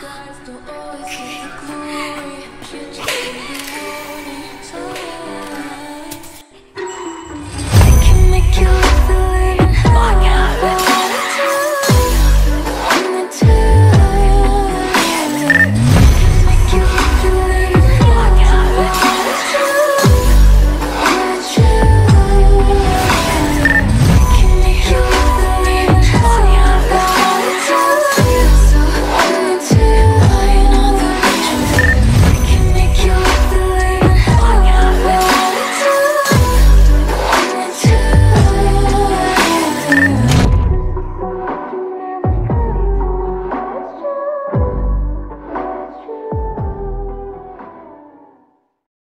guys don't always get the glory.